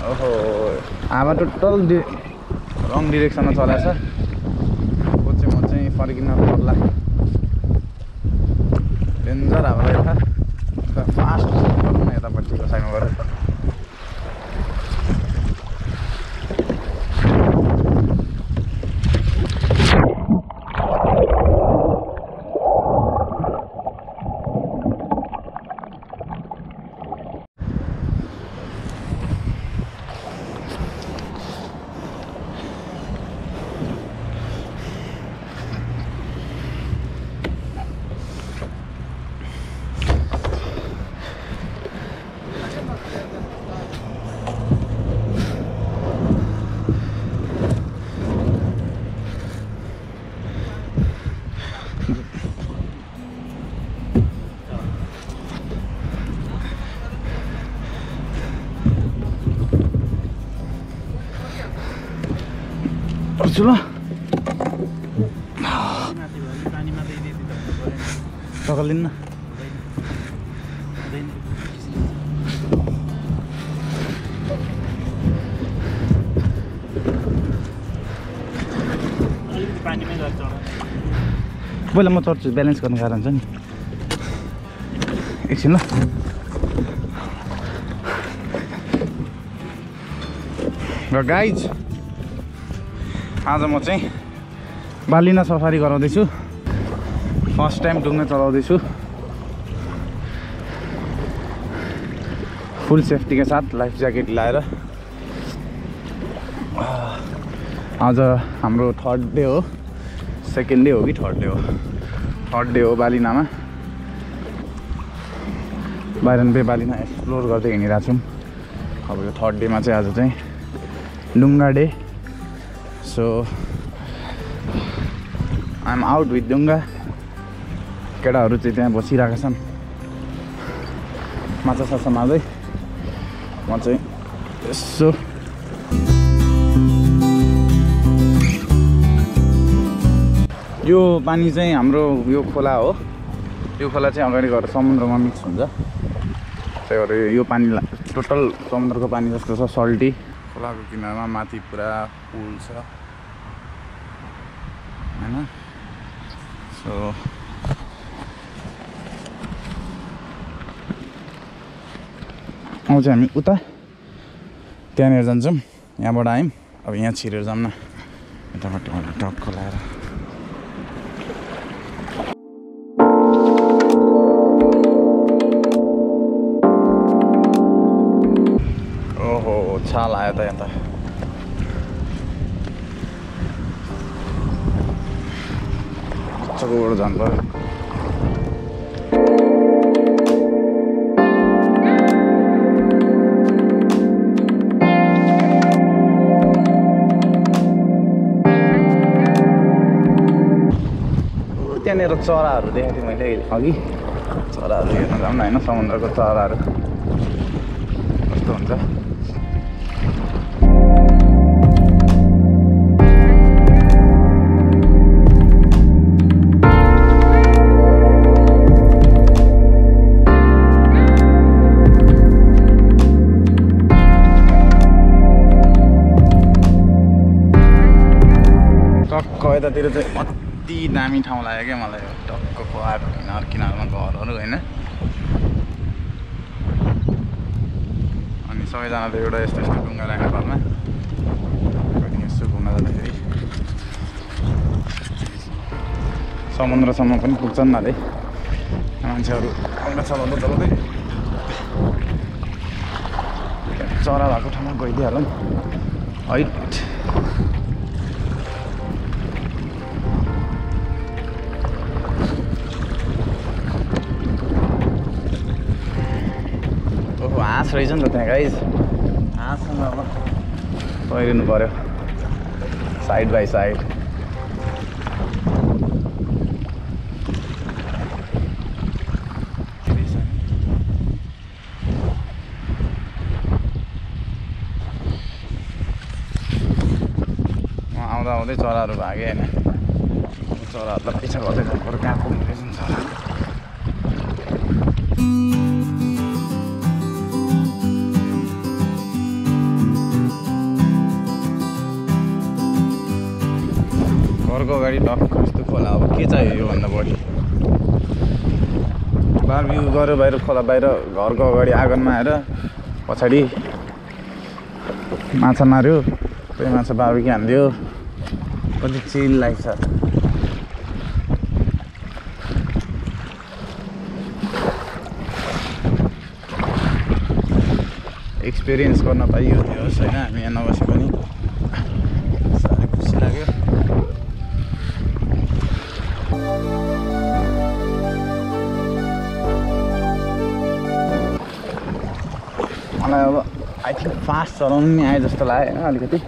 ओहो। हावा टोटल डि रङ डिरेक्सनमा चलाएछ। को चाहिँ म चाहिँ फर्किन पर्ला। डेन्जर हावा यता। फास्ट। यतापट्टिको साइडमा गएर पर्छु ल। गर्छ पहिला म चढ्छु ब्यालेन्स गर्ने कारण छ नि। एकछिन ल। गाइज आज म चाहिँ बालिना सफारी गराउँदैछु। फर्स्ट टाइम डुङ्गा चलाउँदैछु। फुल सेफ्टीका साथ लाइफ ज्याकेट लाएर। आज हाम्रो थर्ड डे हो। सेकेन्ड डे हो कि थर्ड डे हो? थर्ड डे हो बालिनामा। बाहिरन बे बालिना एक्सप्लोर गर्दै हिँडिरहेको छौँ अब यो थर्ड डेमा चाहिँ आज चाहिँ डुङ्गा day so I'm out with डुङ्गा केटाहरू चाहिँ त्यहाँ बसिरहेका छन्। माछा साछा मार्दै म चाहिँ यसो। यो पानी चाहिँ हाम्रो यो खोला हो। यो खोला चाहिँ अगाडि गएर समुद्रमा मिक्स हुन्छ। त्यही भएर यो पानीलाई टोटल समुद्रको पानी जस्तो छ सल्टी। खोलाको किनारमा माथि पुरा पुल छ। होइन सो चाहिँ हामी उता। त्यहाँनिर जान्छौँ। यहाँबाट आयौँ। अब यहाँ छिरेर जाऊँ न। यताबाट टक्क ओहो छाल आयो त यहाँ त चकोबाट ऊ, त्यहाँनिर चराहरू देखेको थिएँ मैले अघि चराहरू हेर्न जाऊँ न होइन समुद्रको चराहरू कस्तो हुन्छ यतातिर चाहिँ अति दामी ठाउँ लाग्यो क्या मलाई। टक्क पाहाड किनार किनारमा घरहरू होइन। अनि सबैजना त एउटा यस्तो यस्तो डुङ्गा राखेर घरमा। यसो घुम्न जाँदाखेरि। समुद्रसम्म पनि पुग्छन् अरे। मान्छेहरू डुङ्गा चलाउँदै चलाउँदै चरा भएको ठाउँमा गइदिइहालौँ हैट। हाँस रहेछ नि त त्यहाँ गाइज अब। पहिरिनु पऱ्यो साइड बाई साइड आउँदा आउँदै चराहरू भागे होइन। चराहरूलाई पिछा गर्दै जानु पऱ्यो कहाँ पुग्ने रहेछन् चरा। घरको अगाडि टक्क यस्तो खोला। अब के चाहियो योभन्दा बढी? बारबिउ गऱ्यो बाहिर खोला बाहिर घरको अगाडि आँगनमा आएर पछाडि माछा माऱ्यो त्यही माछा बार्बिक्यू हानिदियो कति चिल लाग्छ एक्सपिरियन्स गर्न पाइयो। त्यो होस् होइन हामी यहाँ नबसे पनि फास्ट चलाउनु नि आयो जस्तो लाग्यो होइन अलिकति.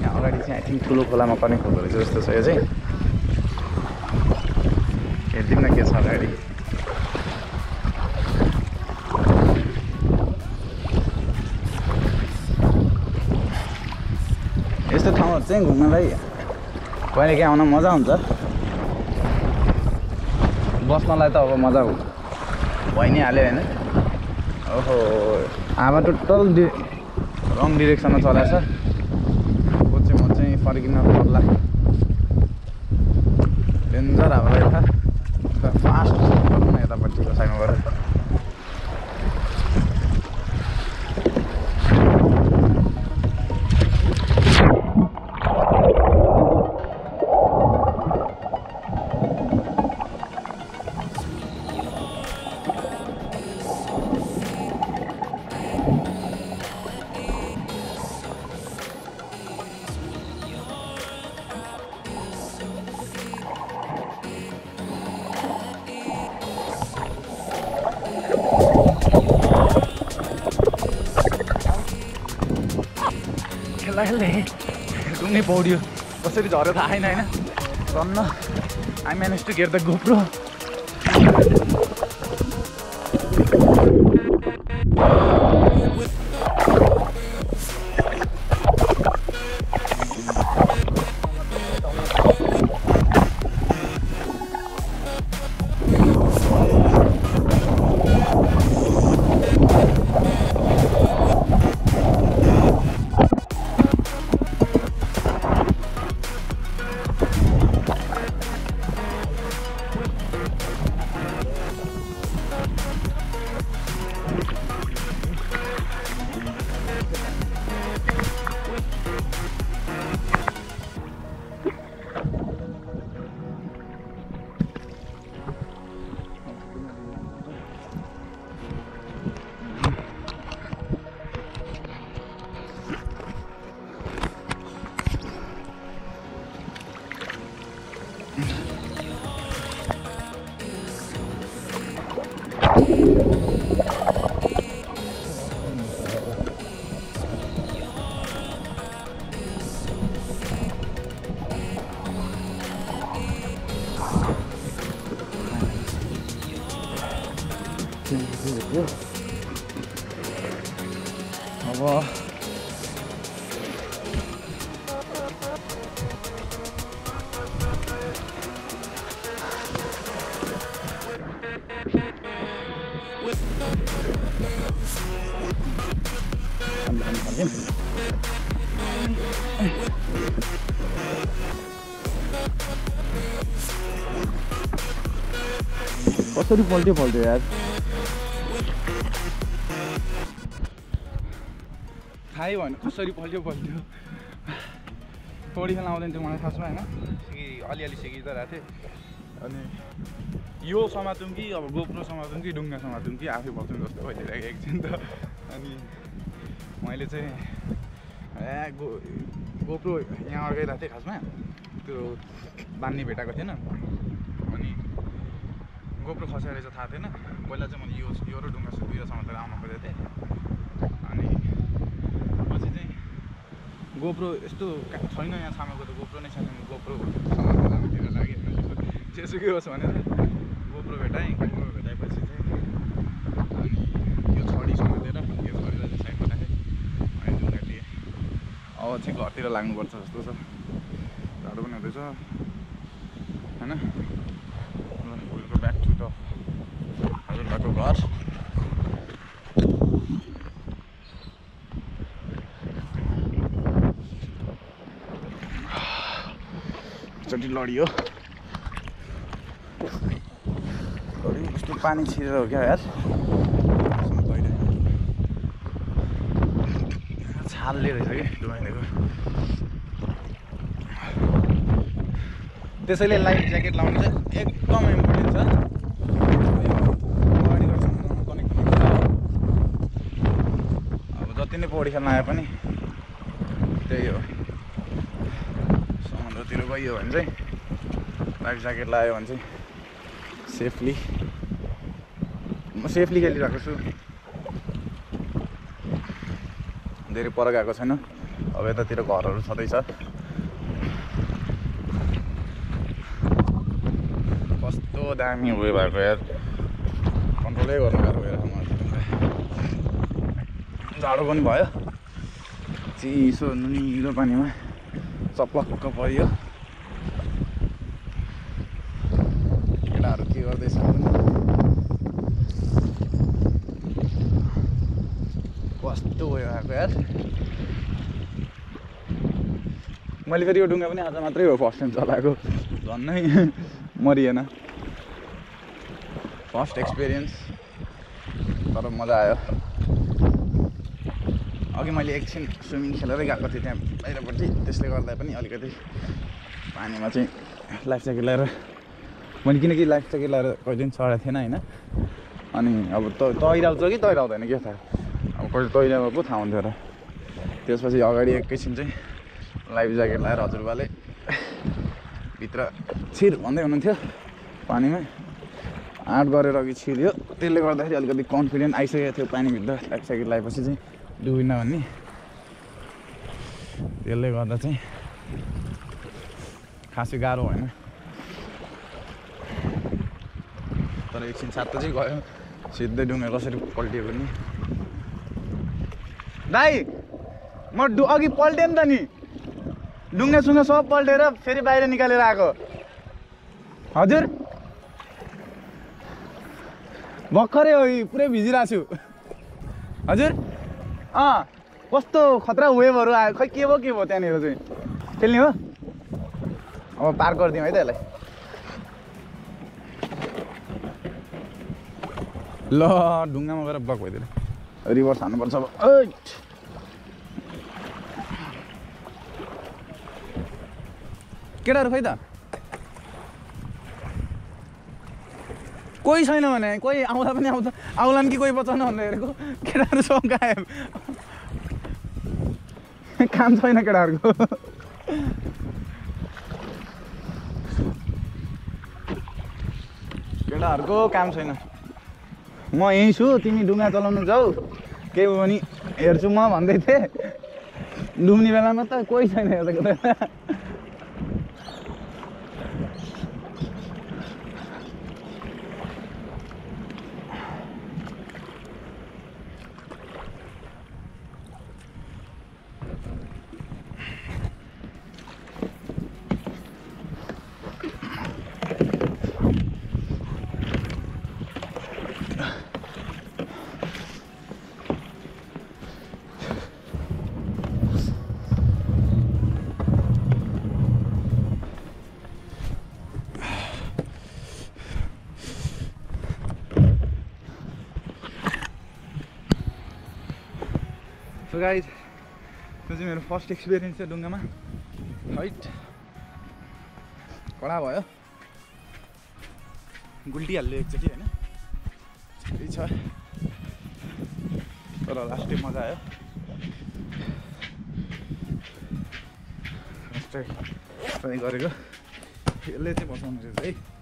यहाँ अगाडि चाहिँ आई थिङ्क ठुलो खोलामा कनेक्ट हुँदो रहेछ जस्तो छ यो चाहिँ हेरिदिउँ न के छ अगाडि यस्तो ठाउँहरू चाहिँ घुम्नलाई कहिले काहीँ आउन मजा हुन्छ। बस्नलाई त अब मजा भइ नै हाल्यो होइन। ओहो। हावा टोटल डि रङ डिरेक्सनमा चलाएछ। चाहिँ म चाहिँ फर्किन पर्ला। डेन्जर हावा रहेछ फास्ट यतापट्टिको साइडमा गएर। डुङ्गै पौड्यो। कसरी झऱ्यो थाहा छैन होइन टन्न I manage to get the GoPro Mm-hmm. कसरी पल्ट्यो पल्ट्यो यार। थाहै भएन कसरी पल्ट्यो पल्ट्यो। पौडी खेल्न आउँदैन थियो मलाई खासमा होइन? सिकी अलिअलि सिकिँदो रहेको थिएँ अनि यो समातौँ कि अब गोप्रो समातौँ कि डुङ्गा समातौँ कि आफै बस्नु जस्तो भइदिइरहेको एकछिन त। अनि मैले चाहिँ ए गो गोप्रो यहाँ अड्काइरहेको थिएँ खासमा। त्यो बान्ने भेटाएको थिएन। गोप्रो खसाएर रहेछ थाहा थिएन। पहिला चाहिँ मैले यो यो र डुङ्गा दुइटा समातेर आउनु खोजेको थिएँ। अनि पछि चाहिँ गोप्रो यस्तो छैन यहाँ छामेको त गोप्रो नै छैन गोप्रो समातेर लाग्यो जेसुकै होस् भनेर गोप्रो भेटाएँ गोप्रो भेटाएपछि चाहिँ अनि यो छडी समातेर यो छडीलाई चाहिँ साइडमा राखेँ। अनि डुङ्गा लिएँ अब चाहिँ घरतिर लाग्नुपर्छ जस्तो छ। जाडो पनि हुँदैछ। होइन? बाटो घर एकचोटि लडियो। लड्यो कस्तो पानी छिरेर हो क्या यार? छालले रहेछ कि? डुबाइदिएको त्यसैले लाइफ ज्याकेट लाउनु चाहिँ एकदम इम्पोर्टेन्ट छ। जति नै पौडी खेल्न आए पनि। त्यही हो। समुद्रतिर गइयो भने चाहिँ लाइफ ज्याकेट लगायो भने चाहिँ सेफली। म सेफली खेलिरहेको छु। धेरै पर गएको छैन। अब यतातिर घरहरू छँदैछ। कस्तो दामी उयो भएको यार। कन्ट्रोलै गर्नु भइरहेको मलाई जाडो पनि भयो। चिसो नुनिलो पानीमा चप्लक्क परियो। केटाहरू के गर्दैछ कस्तो उयो भएको यार? मैले फेरि यो डुङ्गा पनि आज मात्रै हो फर्स्ट टाइम चलाएको। झन्नै मरिएन। फर्स्ट एक्सपिरियन्स तर मजा आयो। अघि मैले एकछिन स्विमिङ खेलेरै गएको थिएँ त्यहाँ बाहिरपट्टि त्यसले गर्दा पनि अलिकति पानीमा चाहिँ लाइफ ज्याकेट लगाएर मैले किनकि लाइफ ज्याकेट लगाएर कहिले पनि चढाएको थिएन होइन। अनि अब त तैराउँछ कि तैराउँदैन के थाहा। अब कहिले तैरामा पो थाहा हुन्थ्यो र। त्यसपछि अगाडि एकैछिन चाहिँ लाइफ ज्याकेट लगाएर हजुरबाले भित्र छिर भन्दै हुनुहुन्थ्यो पानीमा। आँट गरेर अघि छिर्यो। त्यसले गर्दाखेरि अलिकति कन्फिडेन्ट आइसकेको थियो पानीभित्र लाइफ ज्याकेट लगाएपछि चाहिँ। डुबिन भन्ने। त्यसले गर्दा चाहिँ खासै गाह्रो भएन। तर एकछिन सातो चाहिँ गयो। सिधै डुङ्गा कसरी पल्टियो पनि दाइ म डु अघि पल्टेँ नि त नि। डुङ्गा सब पल्टेर फेरि बाहिर निकालेर आएको। हजुर। भर्खरै हो पुरै भिजिरहेको छु। हजुर। अँ कस्तो खतरा वेभहरू आयो खै के भयो के भयो त्यहाँनिर चाहिँ खेल्ने हो अब पार गरिदिउँ है त यसलाई ल ढुङ्गामा गएर ब्लक भइदिएर रिभर्स हान्नुपर्छ अब केटाहरू खै त कोही छैन भने कोही आउँदा पनि आउँदा आउलान् कि कोही बचाउन भन्दै हेरेको केटाहरू गायब। काम छैन केटाहरूको। केटाहरूको काम छैन। म यहीँ छु तिमी डुङ्गा चलाउनु जाऊ। केही भयो भने हेर्छु म भन्दै थिएँ। डुब्ने बेलामा त कोही छैन हेर्दैको त सो गाइज त्यो चाहिँ मेरो फर्स्ट एक्सपिरियन्स थियो डुङ्गामा हाइट कडा भयो? गुल्टिहाल्यो एकचोटि होइन। ठिकै छ। तर लास्टै मजा आयो। गरेको। यसले चाहिँ बचाउनु रहेछ है।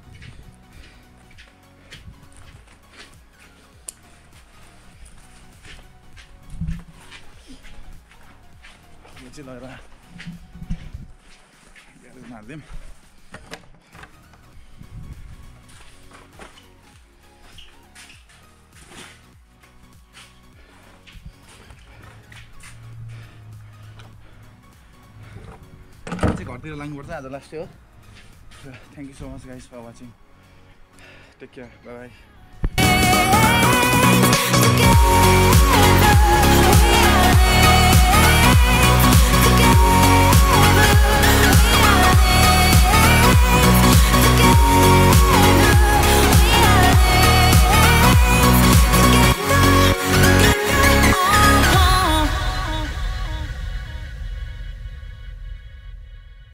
ग्यारेजमा हालिदिउँ चाहिँ घरतिर लाग्नुपर्छ आज लास्ट हो thank you so much guys for watching take care bye bye